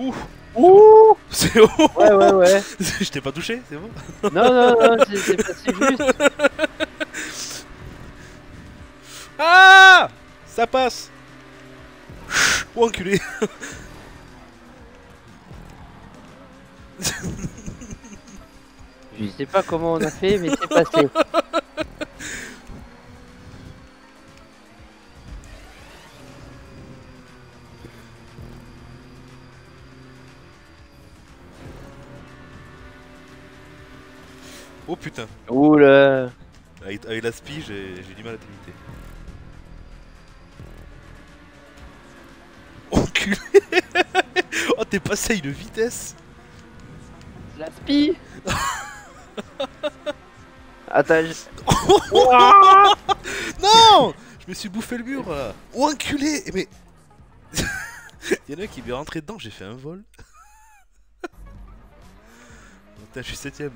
Ouh Ouh. C'est haut Ouais, ouais, ouais. Je t'ai pas touché, c'est bon. Non, non, non, c'est- passé juste. Ah! Ça passe. Oh enculé. Je sais pas comment on a fait, mais c'est passé. Oh putain Oula. Avec, avec la spi, j'ai du mal à t'éviter. Enculé Oh t'es passé à une vitesse La spi Attends, je... Non Je me suis bouffé le mur là. Oh enculé Mais Il y en a un qui m'est rentré dedans, j'ai fait un vol. Putain, je suis septième.